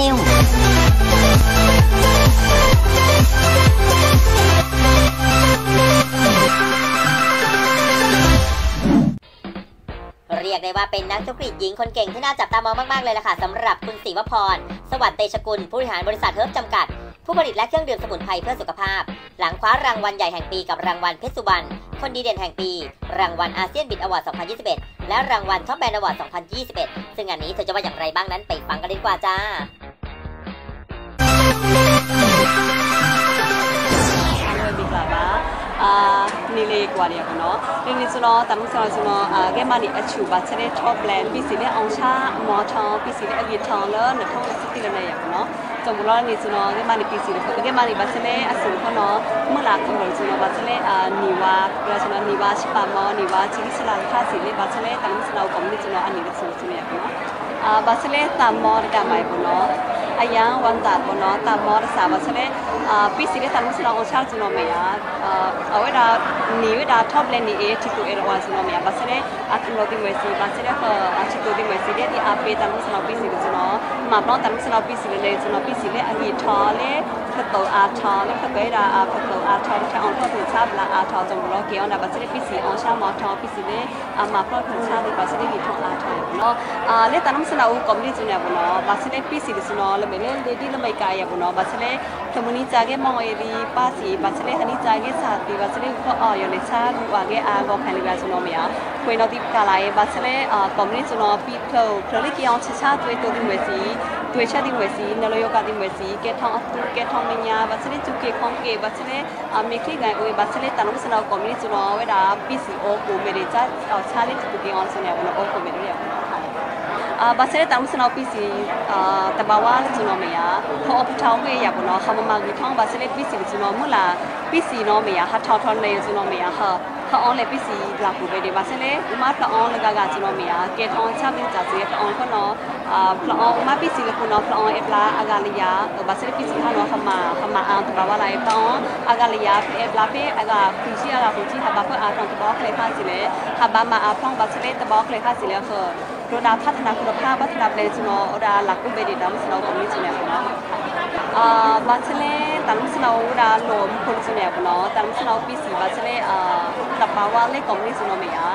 เร็วเรียกได้ว่าเป็นนักธุรกิจหญิงคนเก่งที่น่าจับตามองมาก ๆ เลยล่ะค่ะสำหรับคุณสิวพร สวัสดิ์เตชกุล ผู้บริหารบริษัทเฮิร์บจำกัด ผู้ผลิตและเครื่องดื่มสมุนไพรเพื่อสุขภาพ หลังคว้ารางวัลใหญ่แห่งปีกับรางวัลเพชรสุบรรณคนดีเด่นแห่งปี รางวัลอาเซียนบิดอวอร์ด 2021 และรางวัลท็อปแบนด์อวอร์ด 2021 ซึ่งงานนี้เธอจะว่าอย่างไรบ้างนั้นไปฟังกันดีกว่าจ้า အာနေလေးกว่าတယ်ပေါ့နော်ဒီနေ့ကျွန်တော်တမန်ဆောင်ကျွန်တော်အာကဲမနီအချူပါချက်တဲ့ top plan ပြီးစီနဲ့အောင်ချမော်ထောင်းပြီးစီနဲ့အပြည့်ထောင်းလော2017တိလည်းနဲ့ရပေါ့နော်ကျွန်တော်လည်းနေကျွန်တော်ကဲမနီပြီးစီနဲ့ကဲမနီပါချက်နဲ့အဆူပေါ့နော်မလာခုလို့ကျွန်တော်ပါချက်နဲ့အာနီဝါပြကျွန်တော်နီဝါရှိပါမောနီဝါချီစလာခါစီလေးပါချက်နဲ့တမန်ဆောင်ကောမနီကျွန်တော်အနေနဲ့ဆိုချင်ရပေါ့နော်အာပါချက်နဲ့တမောတမိုင်ပေါ့နော်အယံဝန်တာပေါ့နော်တမောတစာပါချက်နဲ့ အာပြီးစီနဲ့တမန်ဆောင်အောင်ချကျွန်တော်မေယာအာအဝဲတာနေဝဲတာ top lane နေ A တီတူအဲ့တော့ကျွန်တော်မေယာပါချက်နဲ့အခုလို့ဒီဝဲစီပါချက်နဲ့အချီတူဒီဝဲစီတဲ့ဒီအပေးတမန်ဆောင်ပြီးစီကိုကျွန်တော်မပေါ့တမန်ဆောင်ပြီးစီလေကျွန်တော်ပြီးစီလေအမီထော်လေဖတ်တော့အားထော်လေဖတ်ကြတာအဖတ်တော့အားထော်တဲ့အောင်ဖတ်ဖို့ချပလာအားထော်ကျွန်တော်ကေအောင်တာပါချက်ပြီးစီအောင်ရှာမော်ထော်ပြီးစီလေအမပေါ့ဖို့ချတဲ့ပါချက်ဒီထော်အားထော်နော်အာလေတနမစနာဦးကွန်မြူနတီနဲ့ပေါ့နော်ပါချက်ပြီးစီကျွန်တော်လည်းလေလေဒီလမိတ်ကာရပေါ့နော်ပါချက်ကမ္မနီကြခဲ့မောင်ရဒီပါစီပါချက်ဟနီကြခဲ့စာတီပါချက်ခေါ်အော်ရလေချာကူပါခဲ့အားကောခံလို့ရကျွန်တော်မရခွေတော့ဒီကလာရဲ့ပါချက်အာကွန်မြူနတီကျွန်တော်ပြီးထုတ်ခရလီကအောင်ချချတွေ့တူဒီဝဲစီတွေ့ချက်ဒီဝဲစီနလိုယောကဒီဝဲစီကဲထောင်းအတူကဲထောင်းမညာပါချက်ကျုကေခေါင်းကေပါချက်အမေခိကန်ဝေပါချက်တနမစနာကွန်မြူနတီကျွန်တော်ဝဲတာ PCO ကိုမေရီချာချာလေးတူကေအောင်စနေဘောနော်ကိုမေရီရပါ အာဘာစရဲတမ်စနောပီစီအာတဘာဝါကျွန်တော်မရခေါ်ပထောင်းခဲ့ရပါတော့ခမမကြီးထောင်းဘာစရဲပီစီကျွန်တော်မလာပီစီနော်မရဟာထောင်းထောင်းနေကျွန်တော်မရဟာခအောင်လေပီစီလာပူပဲဒီဘာစရဲဥမာဖအောင်လကကကျွန်တော်မရကဲထောင်းချပ်ပြီးကြစီဖအောင်ခနော်အာဖအောင်ဥမာပီစီလခုနော်ဖအောင်အပလာအဂါလီယာဘာစရဲပီစီဟာနော်ခမခမအောင်တဘာဝါလိုက်တောင်းအဂါလီယာအပလာပေအဂါခူစီအဂါခူစီဟာဘာဖအားထောင်းတဘောခလေခါစီလေဟာဘာမအဖောင်းဘာစရဲတဘောခလေခါစီလေခေါ် ဒိုနာพัฒนาคุณภาพพัฒนาเลยကျွန်တော်ဒါလာကုဘေဒီတမ်စနောကိုမြင်နေပါတော့အာဘာချလေတမ်စနောဒါလိုခုစနေပါတော့တမ်စနောပီစီဘာချလေအာတပါဝါလေကွန်မြူနတီနော်မယာ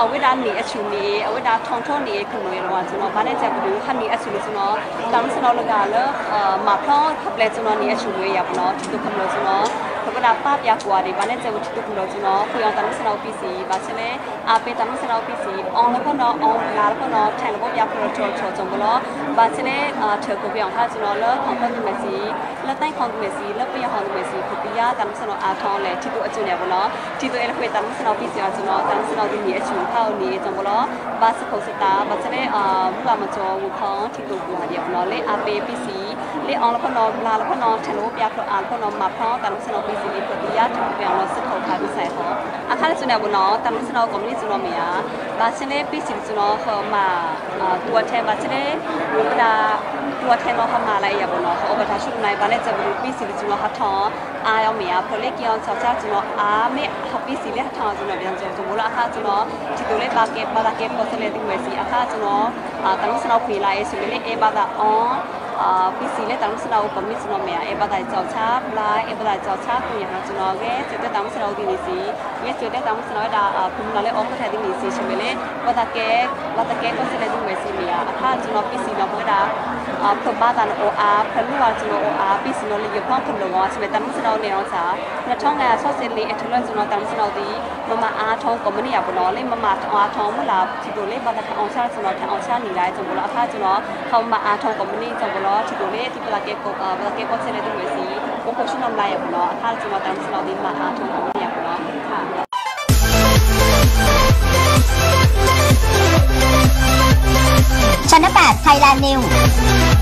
အဝိဒါနေအချူနေအဝိဒါထုံထုံနေခုလိုရောကျွန်တော်ဗာနဲ့ချက်ဘူးဟန်နေအချူလို့ကျွန်တော်တမ်စနောလကလည်းအာမဖောင်းခပလက်ကျွန်တော်နေအချူလို့ရပါတော့ဒီလိုခုလိုကျွန်တော် ခပနာပပြကွာဒီဗာနဲ့ချက်ဘူးဒီလိုခုလိုကျွန်တော်ခွေအောင်တမ်စနောပီစီဘာချလေအပေတမ်စနောပီစီအောင်လည်းကတော့အောင်လာလည်းကတော့ထိုင်လို့ပြပရိုချောချောကြုံဘလို့ဘာချလေအထကိုပြောင်းထားကျွန်တော်လည်းခေါင်းဖတ်နေစီလက်တိုင်းခေါင်းနေစီလက်ပြဟောင်းနေစီခပီယာတမ်စနောအားထောင်းလေတီတူအကျွနေဘလို့တီတူအဲ့ခွေတမ်စနောပီစီကျွန်တော်တမ်စနောဒီမြေအချူထောက်နေကြုံဘလို့ဘာစခုစတာဘာချလေအာဘူကမချောဝခေါင်းတီတူကူဟာဒီဘ လေအောင်လဖနော်လာလဖနော်ထလို့ပြဖလို့အားဖနော်မဖနော်တလုံးစနော်ပြီးစီလေးပတ်ပြရတူပြောင်းလို့စစ်ထုတ်ထားပြီးဆိုင်ဟောအခါလက်စနော်ဘနော်တလုံးစနော်ကွန်မြူနတီစနော်မယာဘာစနေပြီးစီစနော်ဟောမာတူအထဲဘာစနေဘူတာတူအထဲနော်ဟောမာလိုက်ရဘနော်ဟောဘာသာရှုနိုင်ဘာလဲချက်ဘူးပြီးစီစနော်ဟထောင်းအားရောမယာဖိုလက်ကျောင်းဆောက်ချစနော်အားမေဟပြီးစီလေးဟထောင်းစနော်ပြန်ကျော်ဘလားအခါစနော်ဒီလိုလေးဘာကေဘာကေပေါ်စလေးဒီဝစီအခါစနော်တလုံးစနော်ဖေးလိုက်ဆိုလေးအေဘာသာအောင် အာပီစီလေတောင်စလာကိုပမစ်စနောမေအဘဒိုင်ချောချာဘလာအဘဒိုင်ချောချာကိုရနာကျွန်တော်ကစတဲ့တောင်စလာဒီနီစီငယ်စတဲ့တောင်စလာဒါဖုန်လာလေအော်ဖတ်တဲ့နီစီရှင်မလေဝတ်တကဲဝတ်တကဲကိုစလေဒီမေစီမီယာအခါကျွန်တော်ပီစီတော့ဘွေတာ อาพบ้ากันโออาพลูวาจุนโออาปีสโนลยพ่องพลวงอสเวตันุสนอเนอจ้างช่องงาชอบเซลีเอทุลันจุนตันุสนอดีมามาอาทองก็ไม่ได้อยากบุนอเล่มามาอาทองมุลาชิโดเล่บัตรองชาจุนอทองชาหนีได้จงนบุลาท่าจุนอเขามาอาทองก็ไม่ได้จงนบุลาชิโดเล่ที่เลาเก็บก็เวลาเก็บก็เซเลตุเวสีโอโคนชุนนำลายอยากบุนอท่าจุนอตันุสนอดีมาอาทองก็ไม่ได้อยากบุนอค่ะ တီရ